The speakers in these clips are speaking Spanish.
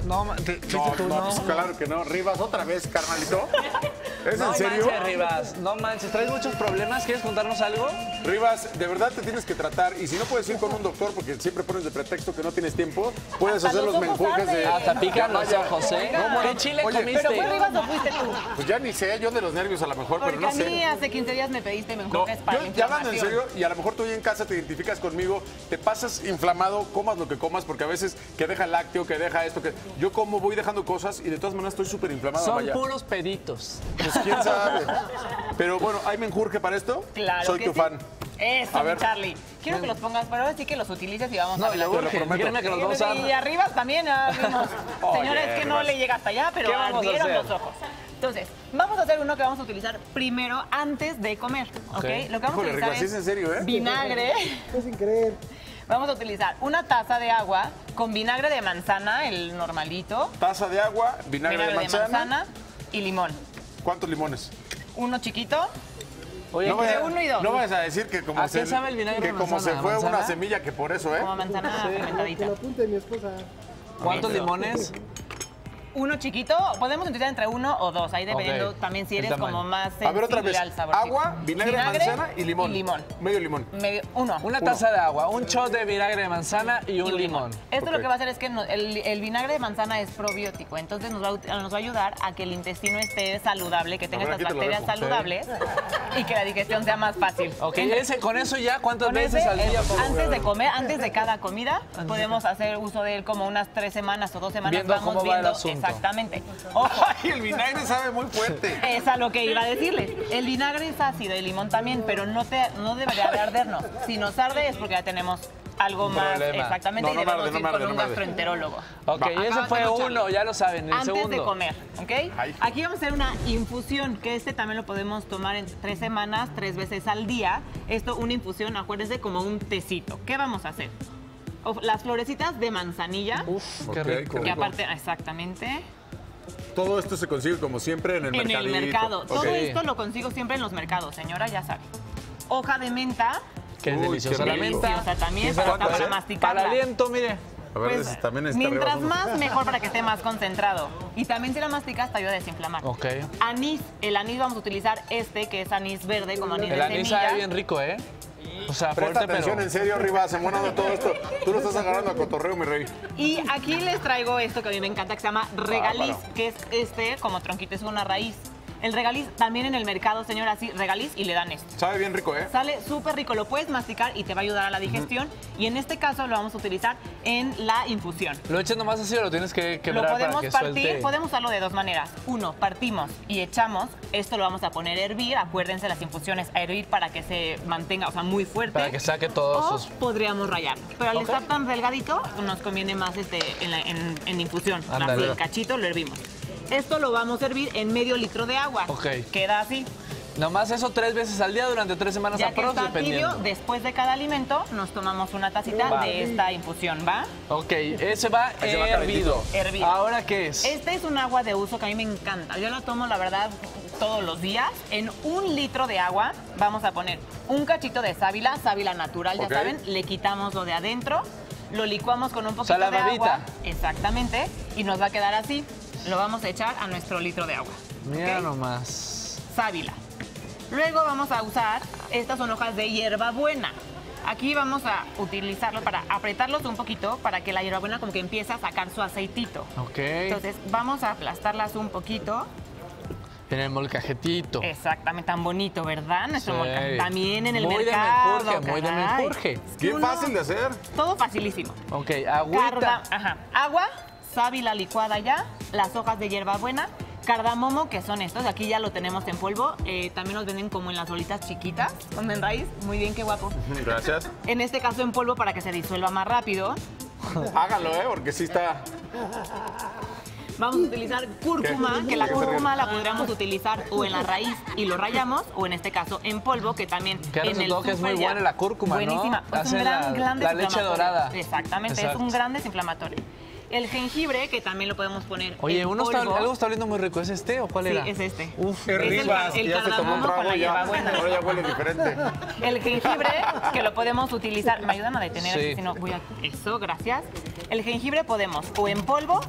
No, ma- te- fuiste No, tú, no, no. pues claro que no. Rivas, otra vez, carnalito. ¿Es No en serio? manches, Rivas. No manches, traes muchos problemas. ¿Quieres contarnos algo? Rivas, de verdad te tienes que tratar. Y si no puedes ir con un doctor porque siempre pones de pretexto que no tienes tiempo, puedes Hasta hacer los los menjurjes de. Hasta pican los ojos, ¿eh? No, bueno, ¿Qué chile oye, comiste? ¿Pero fue Rivas o fuiste tú? Pues ya ni sé, yo de los nervios a lo mejor, Porque pero no a mí sé. hace 15 días me pediste No, menjurjes para la yo, ya hablando en serio, y a lo mejor tú ya en casa te identificas conmigo, te pasas inflamado, comas lo que comas, porque a veces que deja lácteo, que deja esto, que yo como voy dejando cosas y de todas maneras estoy súper inflamado. Son vaya. puros peditos. Pues quién sabe. Pero bueno, ¿hay menjurje para esto? Claro Soy que tu sí. fan. Eso, A mi ver. Charlie. Quiero que los pongas, pero ahora sí que los utilices y vamos a No, ver. las- urge. prometo. Créeme que los vamos a Y arriba también, ah, vimos. Oye, Señores, que no le llega hasta allá, pero ¿Qué vamos a ardieron hacer? los ojos. Entonces, vamos a hacer uno que vamos a utilizar primero antes de comer, ¿ok? Lo que vamos Híjole, a utilizar ¿sí es es en serio, eh? vinagre. sin creer. Vamos a utilizar una taza de agua con vinagre de manzana, el normalito, Taza de agua, vinagre, vinagre de manzana. y limón. ¿Cuántos limones? Uno chiquito, Oye, no, ¿qué- vayas, uno y dos. no vayas a decir que como ¿A se, sabe el vinagre que de como manzana? se fue ¿Manzana? una semilla que por eso, ¿eh? como manzana Que fermentadita. lo apunte mi esposa. ¿Cuántos limones? Uno chiquito, podemos utilizar entre uno o dos, ahí dependiendo Ok. también si eres como más sensible A ver otra vez. al sabor. Agua, vinagre, de manzana y limón. Y limón. Medio limón. Medio- uno. Una taza de agua, un shot de vinagre de manzana y y un limón. Esto Ok. lo que va a hacer es que el, el vinagre de manzana es probiótico, entonces nos va, a, ut- nos va a ayudar a que el intestino esté saludable, que tenga ver, estas bacterias saludables y que la digestión sea más fácil. Ok, ese, con eso ya, ¿cuántas con veces ese, al día? puedo- antes de comer, antes de cada comida, podemos hacer uso de él como unas tres semanas o dos semanas. Viendo vamos cómo va el viendo asunto. Exactamente. Ojo, Ay, el vinagre sabe muy fuerte. es a lo que iba a decirles. El vinagre es ácido, el limón también, pero no, te, no debería de ardernos. Si nos arde es porque ya tenemos algo Un más problema. exactamente No, no y debemos arde, no ir me arde, con un no gastroenterólogo. Ok, Va, ese fue uno, ya lo saben. El Antes segundo. de comer, ¿ok? Ay. Aquí vamos a hacer una infusión, que este también lo podemos tomar en tres semanas, tres veces al día. Esto, una infusión, acuérdense, como un tecito. ¿Qué vamos a hacer? Las florecitas de manzanilla, Uf, qué Ok, rico. que aparte, exactamente, Todo esto se consigue como siempre en el en mercadito. el mercado. Todo esto lo consigo siempre en los mercados, señora, ya sabe. Hoja de menta, Qué Uy, deliciosa qué la menta. deliciosa también, ¿Qué para, para ¿Cuántas, eh? masticarla. Para aliento, mire. A ver, Pues, también está mientras arriba. más, mejor para que esté más concentrado. Y también si la masticas te ayuda a desinflamar. Ok. Anís, el anís vamos a utilizar este, que es anís verde, como anís El de anís semilla. sabe bien rico, ¿eh? O sea, Presta fuerte, atención, pero... en serio, Rivas, en buena de todo esto. Tú lo estás agarrando a cotorreo, mi rey. Y aquí les traigo esto que a mí me encanta, que se llama regaliz, que es este, como tronquito, es una raíz. El regaliz también en el mercado, señora, así, regaliz y le dan esto. Sabe bien rico, ¿eh? Sale súper rico, lo puedes masticar y te va a ayudar a la digestión. Y en este caso lo vamos a utilizar en la infusión. ¿Lo echas nomás así o lo tienes que Lo quebrar para podemos que partir, suelte? podemos usarlo de dos maneras. Uno, partimos y echamos. Esto lo vamos a poner a hervir. Acuérdense las infusiones a hervir para que se mantenga, o sea, muy fuerte. Para que saque todos o sus... podríamos rayar. Pero al Ok. estar tan delgadito, nos conviene más este, en, la- en- en infusión. Así, en cachito lo hervimos. Esto lo vamos a hervir en medio litro de agua. Ok. Queda así. Nomás eso tres veces al día durante tres semanas Ya que aprox, está tibio, dependiendo. después de cada alimento, nos tomamos una tacita Va. de esta infusión, ¿va? Ok, ese va Ahí se va hervido. Hervido. ¿Ahora qué es? Este es un agua de uso que a mí me encanta. Yo la tomo, la verdad, todos los días. En un litro de agua vamos a poner un cachito de sábila, sábila natural, ya saben. Le quitamos lo de adentro, lo licuamos con un poquito sea, la de babita. agua. Exactamente. Y nos va a quedar así. Lo vamos a echar a nuestro litro de agua. Mira nomás. sábila. Luego vamos a usar, estas son hojas de hierbabuena. Aquí vamos a utilizarlo para apretarlos un poquito para que la hierbabuena como que empiece a sacar su aceitito. Ok. Entonces vamos a aplastarlas un poquito. en el molcajetito. Exactamente, tan bonito, ¿verdad? Nuestro Sí. molcajete. También en el Muy de mercado. menjurje, muy de menjurje. Es que Bien uno- fácil de hacer. Todo facilísimo. Ok, agüita. Carda- ajá, agua, sábila licuada ya, las hojas de hierbabuena, cardamomo, que son estos, aquí ya lo tenemos en polvo, eh, también los venden como en las bolitas chiquitas, con en raíz, muy bien, qué guapo. Gracias. En este caso en polvo para que se disuelva más rápido. Hágalo, ¿eh? Porque sí está... Vamos a utilizar cúrcuma, que la cúrcuma la podríamos utilizar o en la raíz y lo rayamos, o en este caso en polvo, que también Que en el que es muy buena la cúrcuma, ¿no? Buenísima. Es Hace un gran, la- gran la leche dorada. Exactamente, Exacto. es un gran desinflamatorio. El jengibre, que también lo podemos poner Oye, en uno está, algo está oliendo muy rico. ¿Es este o cuál Sí, era? es este. Uf, Es el- Rivas, el ya se tomó un trago la ya. Ahora ya huele diferente. El jengibre, que lo podemos utilizar. ¿Me ayudan a detener? Sí. Si no, voy a... Eso, gracias. El jengibre podemos o en polvo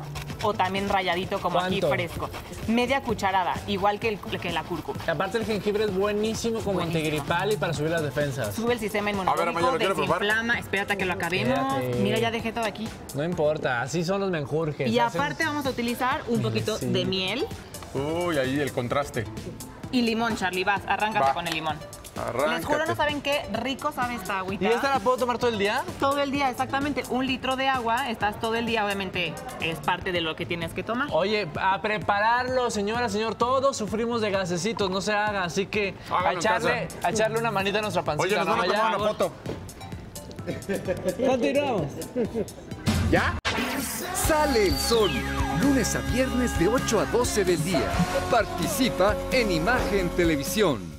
o también rayadito como aquí fresco. Media cucharada, igual que, el, que la cúrcuma. Aparte el jengibre es buenísimo como Buenísimo. antigripal y para subir las defensas. Sube el sistema Amaya, ¿lo inmunológico, desinflama. Espérate a que lo acabemos. Espérate. Mira, ya dejé todo aquí. No importa, así son los menjurjes. Y hacen- aparte vamos a utilizar un poquito Sí. de miel Uy, ahí el contraste. y limón, Charlie. Vas, arráncate Va. con el limón. Arráncate. Les juro, no saben qué rico sabe esta agüita. ¿Y esta la puedo tomar todo el día? Todo el día, exactamente. Un litro de agua, estás todo el día, obviamente, es parte de lo que tienes que tomar. Oye, a prepararlo, señora, señor, todos sufrimos de gasecitos, no se haga, así que a echarle, a echarle una manita a nuestra pancita. Oye, nos van a ¿no? tomar Ya. una foto. Continuamos. ¿Ya? Sale el sol, lunes a viernes de 8 a 12 del día. Participa en Imagen Televisión.